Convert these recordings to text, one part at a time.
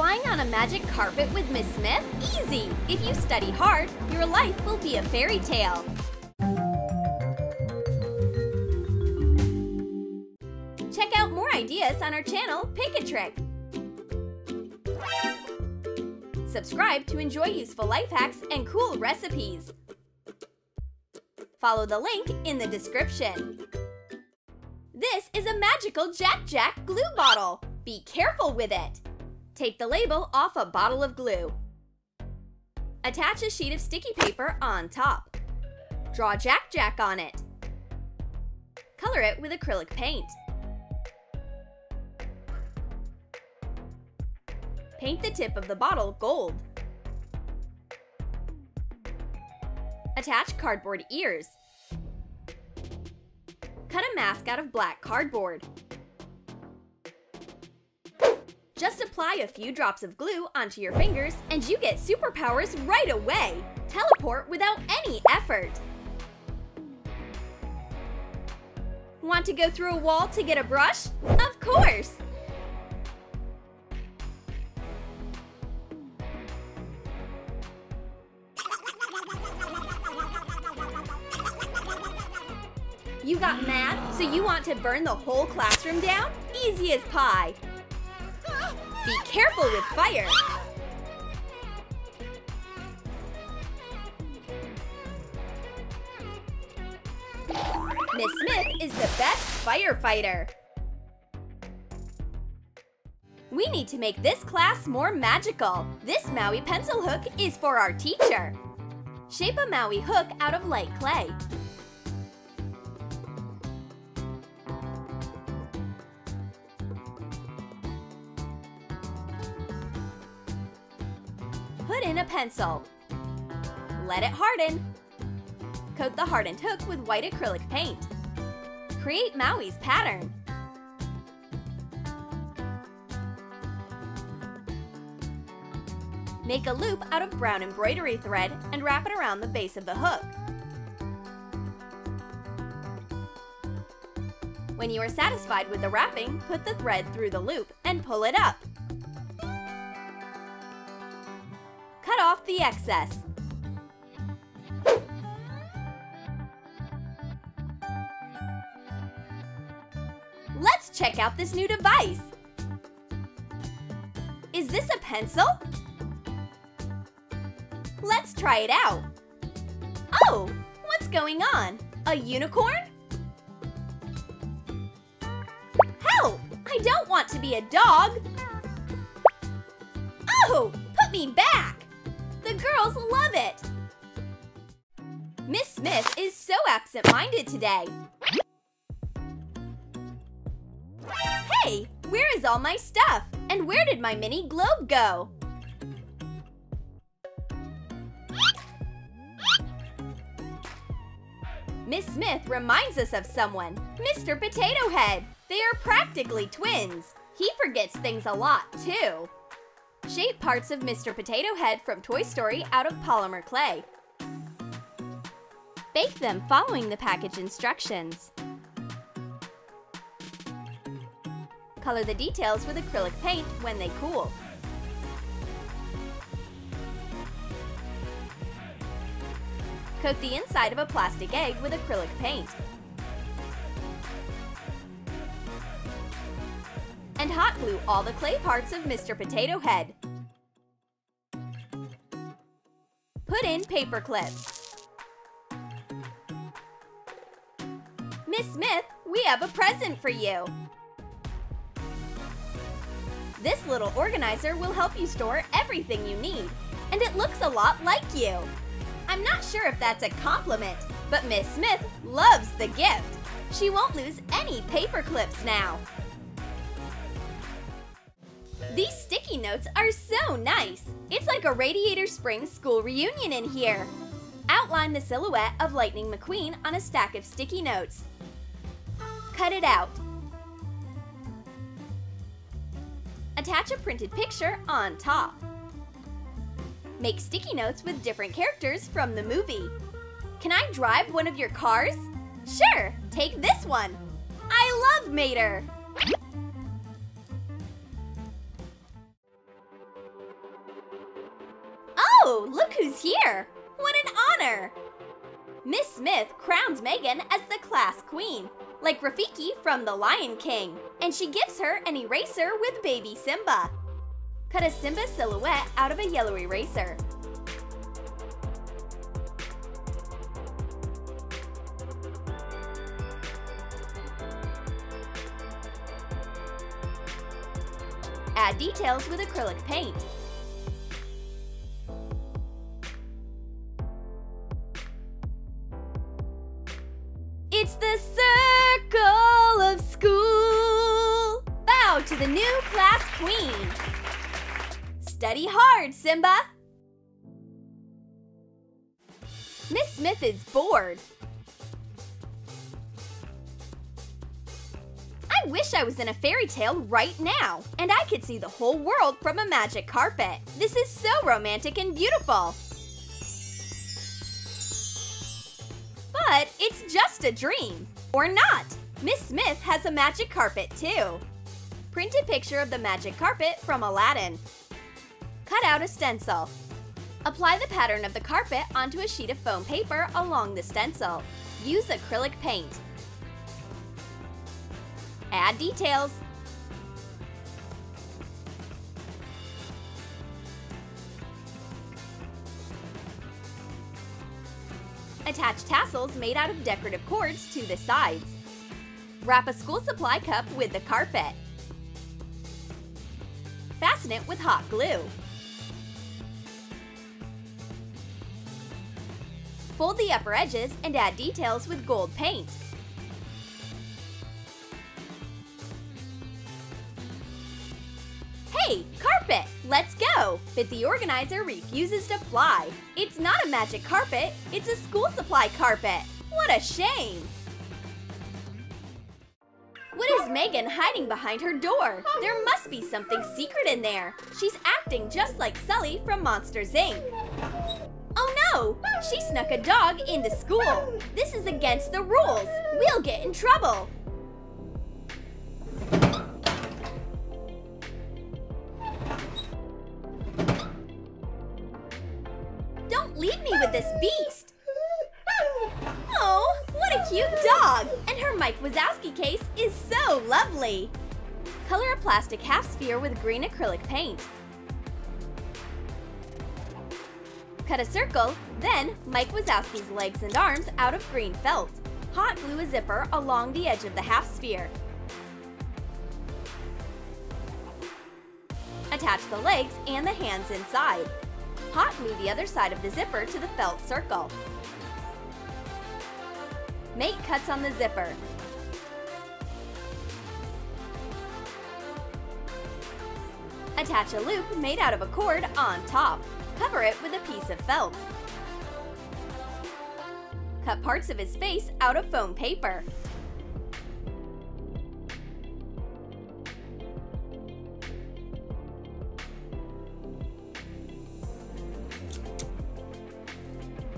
Flying on a magic carpet with Miss Smith? Easy! If you study hard, your life will be a fairy tale. Check out more ideas on our channel, Pick a Trick. Subscribe to enjoy useful life hacks and cool recipes. Follow the link in the description. This is a magical Jack Jack glue bottle. Be careful with it. Take the label off a bottle of glue. Attach a sheet of sticky paper on top. Draw Jack Jack on it. Color it with acrylic paint. Paint the tip of the bottle gold. Attach cardboard ears. Cut a mask out of black cardboard. Just apply a few drops of glue onto your fingers and you get superpowers right away! Teleport without any effort! Want to go through a wall to get a brush? Of course! You got mad, so you want to burn the whole classroom down? Easy as pie. Be careful with fire. Miss Smith is the best firefighter. We need to make this class more magical. This Maui pencil hook is for our teacher. Shape a Maui hook out of light clay. A pencil. Let it harden. Coat the hardened hook with white acrylic paint. Create Maui's pattern. Make a loop out of brown embroidery thread and wrap it around the base of the hook. When you are satisfied with the wrapping, put the thread through the loop and pull it up. The excess. Let's check out this new device. Is this a pencil? Let's try it out. Oh, what's going on? A unicorn? Help! I don't want to be a dog. Oh, put me back. The girls love it. Miss Smith is so absent-minded today. Hey, where is all my stuff? And where did my mini globe go? Miss Smith reminds us of someone, Mr. Potato Head. They are practically twins. He forgets things a lot, too. Shape parts of Mr. Potato Head from Toy Story out of polymer clay. Bake them following the package instructions. Color the details with acrylic paint when they cool. Coat the inside of a plastic egg with acrylic paint. And hot glue all the clay parts of Mr. Potato Head. Put in paper clips. Miss Smith, we have a present for you. This little organizer will help you store everything you need, and it looks a lot like you. I'm not sure if that's a compliment, but Miss Smith loves the gift. She won't lose any paper clips now. These sticky notes are so nice. It's like a Radiator Springs school reunion in here. Outline the silhouette of Lightning McQueen on a stack of sticky notes. Cut it out. Attach a printed picture on top. Make sticky notes with different characters from the movie. Can I drive one of your cars? Sure, take this one. I love Mater. Here! What an honor! Miss Smith crowns Megan as the class queen, like Rafiki from The Lion King, and she gives her an eraser with baby Simba. Cut a Simba silhouette out of a yellow eraser. Add details with acrylic paint. It's the circle of school! Bow to the new class queen! Study hard, Simba! Miss Smith is bored. I wish I was in a fairy tale right now, and I could see the whole world from a magic carpet. This is so romantic and beautiful. But it's just a dream. Or not. Miss Smith has a magic carpet too. Print a picture of the magic carpet from Aladdin. Cut out a stencil. Apply the pattern of the carpet onto a sheet of foam paper along the stencil. Use acrylic paint. Add details. Attach tassels made out of decorative cords to the sides. Wrap a school supply cup with the carpet. Fasten it with hot glue. Fold the upper edges and add details with gold paint. Hey, carpet, let's go! But the organizer refuses to fly. It's not a magic carpet, it's a school supply carpet. What a shame! What is Megan hiding behind her door? There must be something secret in there. She's acting just like Sully from Monsters, Inc. Oh no! She snuck a dog into school. This is against the rules. We'll get in trouble. With this beast! Oh, what a cute dog! And her Mike Wazowski case is so lovely! Color a plastic half sphere with green acrylic paint. Cut a circle, then Mike Wazowski's legs and arms out of green felt. Hot glue a zipper along the edge of the half sphere. Attach the legs and the hands inside. Hot glue the other side of the zipper to the felt circle. Make cuts on the zipper. Attach a loop made out of a cord on top. Cover it with a piece of felt. Cut parts of his face out of foam paper.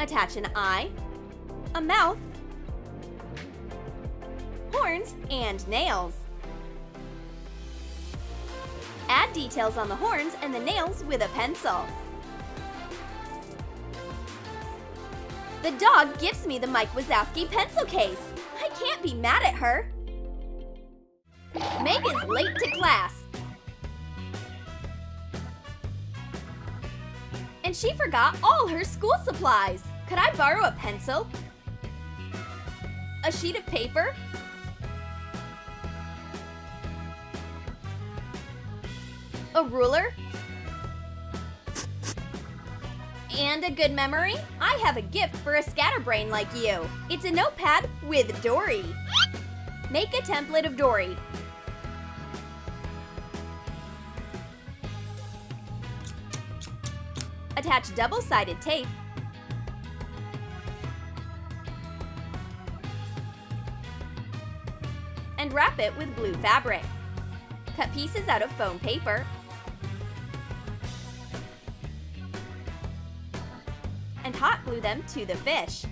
Attach an eye, a mouth, horns, and nails. Add details on the horns and the nails with a pencil. The dog gives me the Mike Wazowski pencil case. I can't be mad at her. Meg is late to class. And she forgot all her school supplies. Could I borrow a pencil? A sheet of paper? A ruler? And a good memory? I have a gift for a scatterbrain like you. It's a notepad with Dory. Make a template of Dory. Attach double-sided tape and wrap it with blue fabric. Cut pieces out of foam paper and hot glue them to the fish.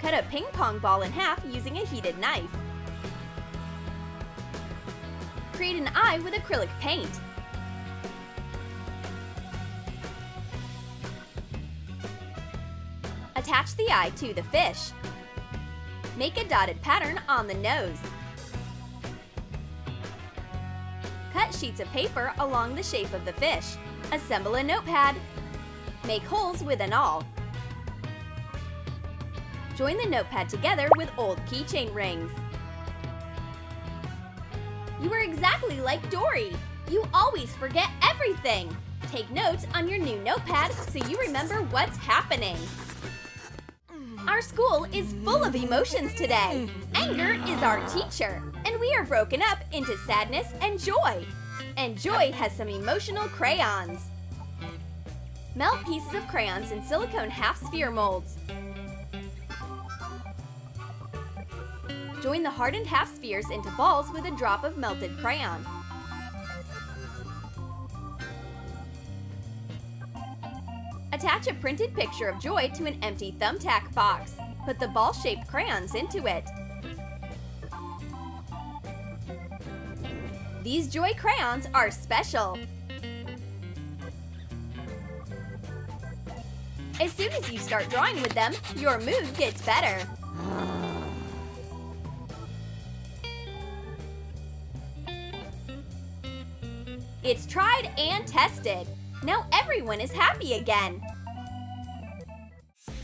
Cut a ping pong ball in half using a heated knife. Create an eye with acrylic paint. Attach the eye to the fish. Make a dotted pattern on the nose. Cut sheets of paper along the shape of the fish. Assemble a notepad. Make holes with an awl. Join the notepad together with old keychain rings. You are exactly like Dory! You always forget everything! Take notes on your new notepad so you remember what's happening. Our school is full of emotions today. Anger is our teacher, and we are broken up into sadness and joy. And Joy has some emotional crayons. Melt pieces of crayons in silicone half-sphere molds. Join the hardened half-spheres into balls with a drop of melted crayon. Attach a printed picture of Joy to an empty thumbtack box. Put the ball-shaped crayons into it. These Joy crayons are special. As soon as you start drawing with them, your mood gets better. It's tried and tested. Now everyone is happy again.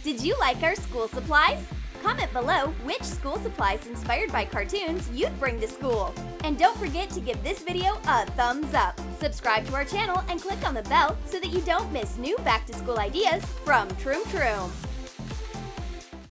Did you like our school supplies? Comment below which school supplies inspired by cartoons you'd bring to school. And don't forget to give this video a thumbs up. Subscribe to our channel and click on the bell so that you don't miss new back to school ideas from Troom Troom.